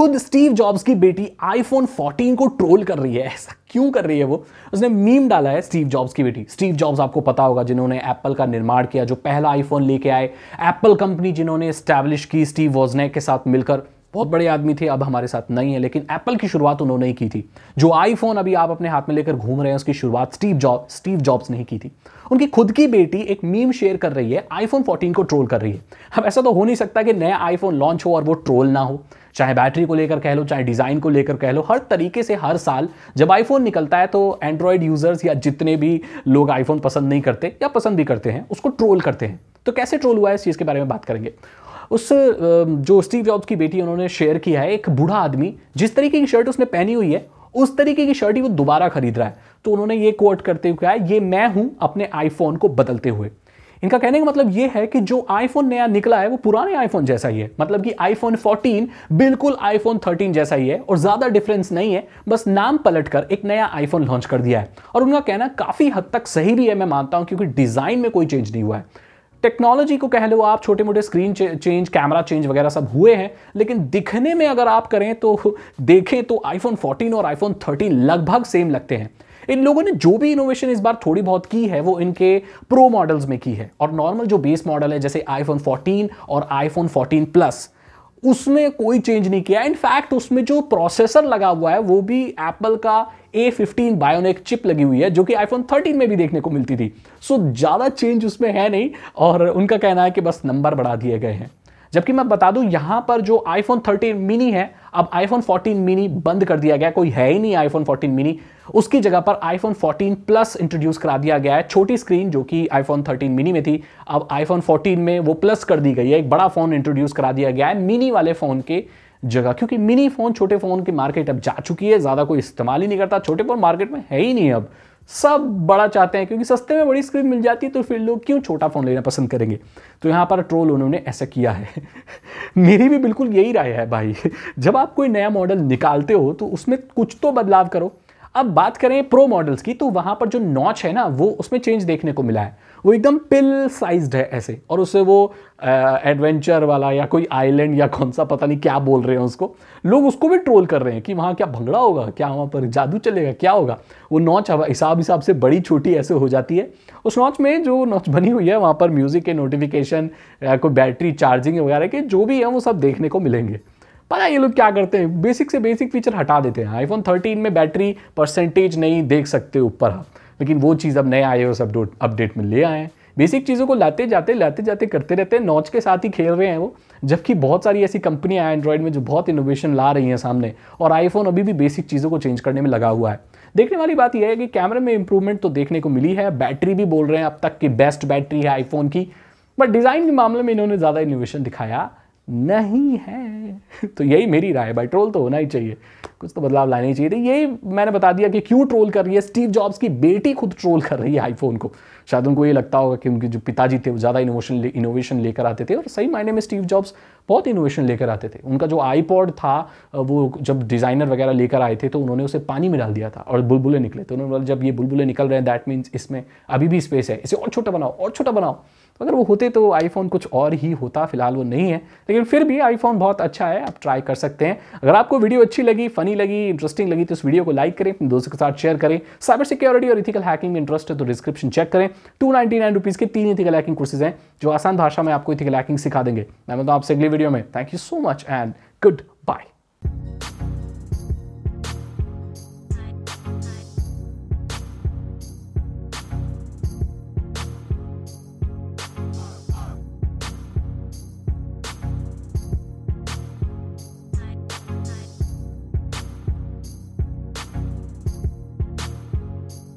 खुद Steve jobs की बेटी आईफोन 14 को ट्रोल कर रही है। ऐसा क्यों कर रही है वो? उसने मीम डाला है स्टीव जॉब्स की बेटी। स्टीव जॉब्स आपको पता होगा, जिन्होंने एप्पल का निर्माण किया, जो पहला आईफोन लेके आए। एप्पल कंपनी जिन्होंने स्टैब्लिश की, स्टीव वॉजनेक के साथ मिलकर। बहुत बड़े आदमी थे, अब हमारे साथ नहीं है, लेकिन एप्पल की शुरुआत उन्होंने ही की थी। जो आईफोन अभी आप अपने हाथ में लेकर घूम रहे हैं, उसकी शुरुआत स्टीव जॉब स्टीव जॉब्स ने की थी। उनकी खुद की बेटी एक मीम शेयर कर रही है आईफोन 14 को ट्रोल कर रही है। अब ऐसा तो हो नहीं सकता कि नया आईफोन लॉन्च हो और वो ट्रोल ना हो। चाहे बैटरी को लेकर कह लो, चाहे डिज़ाइन को लेकर कह लो, हर तरीके से हर साल जब आईफोन निकलता है तो एंड्रॉयड यूज़र्स या जितने भी लोग आईफोन पसंद नहीं करते या पसंद भी करते हैं, उसको ट्रोल करते हैं। तो कैसे ट्रोल हुआ है इस चीज़ के बारे में बात करेंगे। उस जो स्टीव जॉब्स की बेटी उन्होंने शेयर किया है, एक बूढ़ा आदमी, जिस तरीके की शर्ट उसने पहनी हुई है, उस तरीके की शर्ट ही वो दोबारा खरीद रहा है। तो उन्होंने ये कोट करते हुए कहा, ये मैं हूँ अपने आईफोन को बदलते हुए। इनका कहने का मतलब ये है कि जो आईफोन नया निकला है, वो पुराने आईफोन जैसा ही है। मतलब कि आईफोन 14 बिल्कुल आईफोन 13 जैसा ही है और ज़्यादा डिफरेंस नहीं है, बस नाम पलट कर एक नया आईफोन लॉन्च कर दिया है। और उनका कहना काफ़ी हद तक सही भी है, मैं मानता हूँ, क्योंकि डिज़ाइन में कोई चेंज नहीं हुआ है। टेक्नोलॉजी को कह लो आप छोटे मोटे स्क्रीन चेंज कैमरा चेंज वगैरह सब हुए हैं, लेकिन दिखने में अगर आप करें तो देखें तो आईफोन 14 और आईफोन 13 लगभग सेम लगते हैं। इन लोगों ने जो भी इनोवेशन इस बार थोड़ी बहुत की है वो इनके प्रो मॉडल्स में की है। और नॉर्मल जो बेस मॉडल है जैसे आईफोन 14 और आईफोन 14 प्लस उसमें कोई चेंज नहीं किया। इनफैक्ट उसमें जो प्रोसेसर लगा हुआ है वो भी एप्पल का A15 बायोनिक चिप लगी हुई है जो कि आईफोन 13 में भी देखने को मिलती थी। सो so, ज़्यादा चेंज उसमें है नहीं और उनका कहना है कि बस नंबर बढ़ा दिए गए हैं। जबकि मैं बता दूँ, यहाँ पर जो आईफोन 13 मिनी है, अब आईफोन 14 मिनी बंद कर दिया गया कोई है ही नहीं आईफोन 14 मिनी उसकी जगह पर आईफोन 14 प्लस इंट्रोड्यूस करा दिया गया है, छोटी स्क्रीन जो कि आईफोन 13 मिनी में थी, अब आईफोन 14 में वो प्लस कर दी गई है, एक बड़ा फ़ोन इंट्रोड्यूस करा दिया गया है मिनी वाले फ़ोन के जगह। क्योंकि मिनी फ़ोन छोटे फ़ोन की मार्केट अब जा चुकी है, ज़्यादा कोई इस्तेमाल ही नहीं करता, छोटे फ़ोन मार्केट में है ही नहीं अब। सब बड़ा चाहते हैं, क्योंकि सस्ते में बड़ी स्क्रीन मिल जाती है तो फिर लोग क्यों छोटा फ़ोन लेना पसंद करेंगे? तो यहाँ पर ट्रोल उन्होंने ऐसा किया है। मेरी भी बिल्कुल यही राय है भाई। जब आप कोई नया मॉडल निकालते हो तो उसमें कुछ तो बदलाव करो। अब बात करें प्रो मॉडल्स की तो वहाँ पर जो नॉच है ना, वो उसमें चेंज देखने को मिला है। वो एकदम पिल साइज्ड है ऐसे, और उससे वो एडवेंचर वाला या कोई आइलैंड या कौन सा, पता नहीं क्या बोल रहे हैं उसको। लोग उसको भी ट्रोल कर रहे हैं कि वहाँ क्या भंगड़ा होगा, क्या वहाँ पर जादू चलेगा, क्या होगा। वो नॉच हिसाब हिसाब से बड़ी छोटी ऐसे हो जाती है। उस नॉच में जो नॉच बनी हुई है, वहाँ पर म्यूज़िक के नोटिफिकेशन या कोई बैटरी चार्जिंग वगैरह के, जो भी है, वो सब देखने को मिलेंगे। पता ये लोग क्या करते हैं? बेसिक से बेसिक फीचर हटा देते हैं। आईफोन 13 में बैटरी परसेंटेज नहीं देख सकते ऊपर आप। लेकिन वो चीज़ अब नए आए उस अपडेट में ले आए हैं। बेसिक चीज़ों को लाते जाते लाते जाते करते रहते हैं। नॉच के साथ ही खेल रहे हैं वो। जबकि बहुत सारी ऐसी कंपनियाँ हैं एंड्रॉयड में जो बहुत इनोवेशन ला रही हैं सामने। और आईफोन अभी भी बेसिक चीज़ों को चेंज करने में लगा हुआ है। देखने वाली बात यह है कि कैमरे में इंप्रूवमेंट तो देखने को मिली है। बैटरी भी बोल रहे हैं अब तक की बेस्ट बैटरी है आईफोन की। बट डिज़ाइन के मामले में इन्होंने ज़्यादा इनोवेशन दिखाया। नहीं है। तो यही मेरी राय है। भाई ट्रोल तो होना ही चाहिए। कुछ तो बदलाव लाने ही चाहिए। थे यही मैंने बता दिया कि क्यों ट्रोल कर रही है। स्टीव जॉब्स की बेटी खुद ट्रोल कर रही है आईफोन को। शायद उनको ये लगता होगा कि उनके जो पिताजी थे, वो ज़्यादा इनोवेशन इनोवेशन लेकर आते थे। और सही मायने में स्टीव जॉब्स बहुत इनोवेशन लेकर आते थे। उनका जो आईपॉड था, वो जब डिज़ाइनर वगैरह लेकर आए थे तो उन्होंने उसे पानी में डाल दिया था और बुलबुले निकले। तो उन्होंने जब ये बुलबुले निकल रहे हैं दैट मीन्स इसमें अभी भी स्पेस है। इसे और छोटा बनाओ, और छोटा बनाओ। अगर वो होते तो आईफोन कुछ और ही होता, फ़िलहाल वो नहीं है। लेकिन फिर भी आईफोन बहुत अच्छा है, आप ट्राई कर सकते हैं। अगर आपको वीडियो अच्छी लगी फनी लगी इंटरेस्टिंग लगी तो इस वीडियो को लाइक करें, अपने दोस्तों के साथ शेयर करें। साइबर सिक्योरिटी और इथिकल हैकिंग में इंटरेस्ट है तो डिस्क्रिप्शन चेक करें। टू नाइनटी के तीन इथिकल हैकिंग कोर्सेज हैं, जो आसान भाषा में आपको इथिकल हैकिंग सिखा देंगे। मैं बताऊँ आपसे अगली वीडियो में। Thank you so much and good